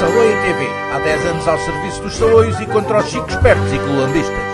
Saloia TV, há 10 anos ao serviço dos saloios e contra os chicos espertos e colambistas.